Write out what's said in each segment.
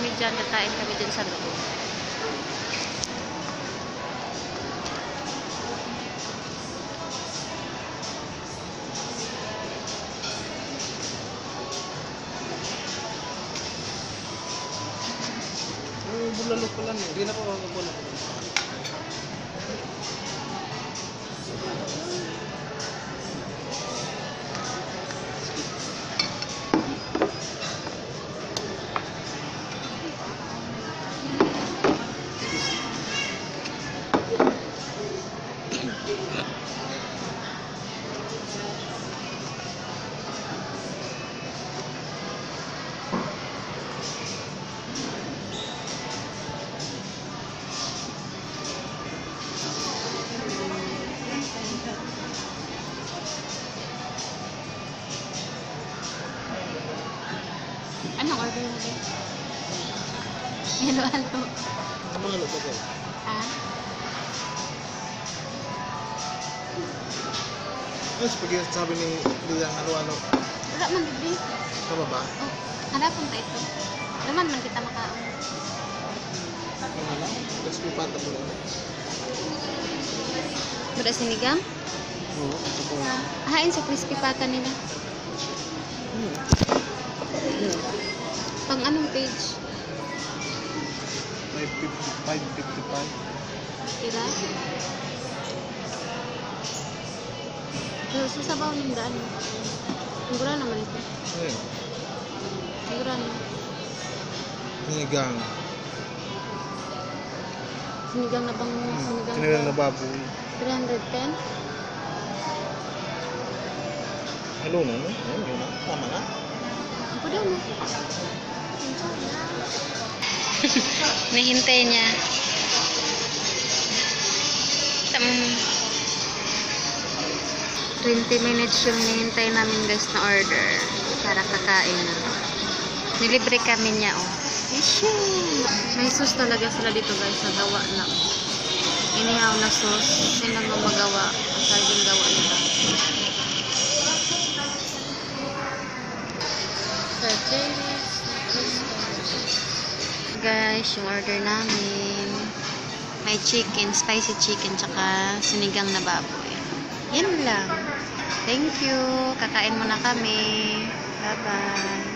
kami dyan, kakain kami dyan sa loob. Bulalo ko lang. Hindi na ko bulalo. Anong din? Halo-halo. Ano mga luto ko? Ha? Ano spaghetti sabi ni Liang ano-ano? Wala man din. Sa baba? Oh, hanapon ta ito. Naman man kita makaon. Ano lang? Tapos pipata mo lang. Wala sinigang? Oo. Ito ko. Hain sa crispy pata nila. Hmm. Pang anong page? 555. Ira? So, sa sabaw ng daan. Siguro naman ito. Ayun. Siguro na. Sinigang. Sinigang na bang Hmm. sinigang, Sinigang na ba? baboy. 310? Halo na, no? Ayun, yun na. Tama na. Ako daw na. Nahintay niya. Tam 20 minutes yung nihintay namin guys na order para kakain na. Nilibre kami niya oh. Ishin! May sauce talaga sila dito guys na gawa na. Inihaw na sauce. Sila magawa. Guys, yung order namin. May chicken, spicy chicken, tsaka sinigang na baboy. Yan lang. Thank you. Kakain muna kami. Bye-bye.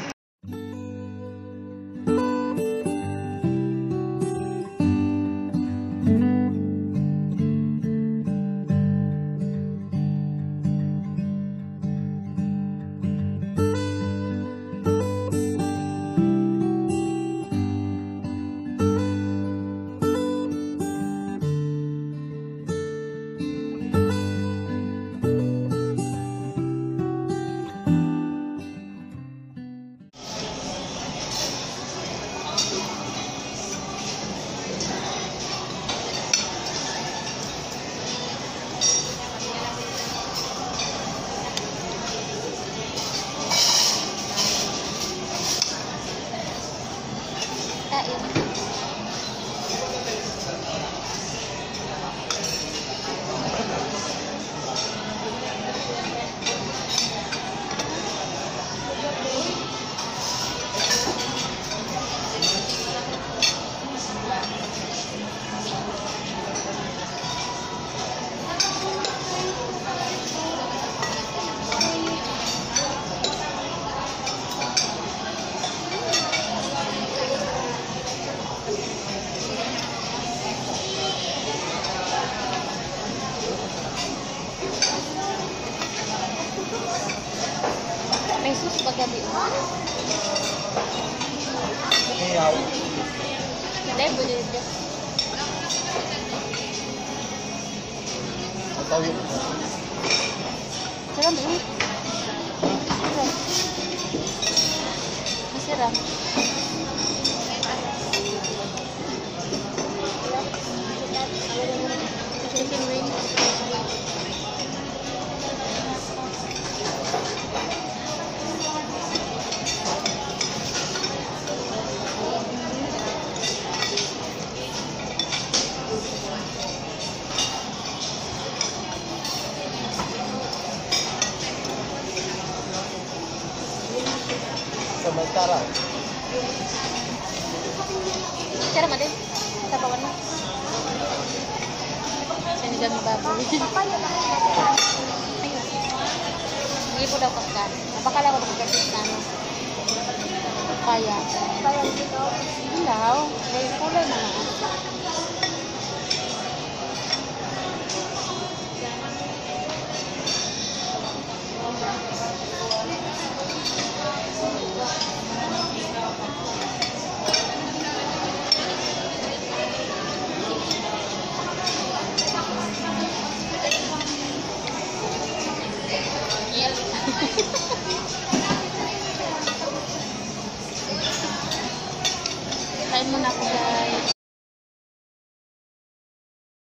Yes. cho bị hot Nhiều đi chứ Tao dùng Thế có sampai cara sekarang apa warna ini jam babi ini po daw pagkan napakala ko pagkan sa ano kaya kaya ini may kulay mga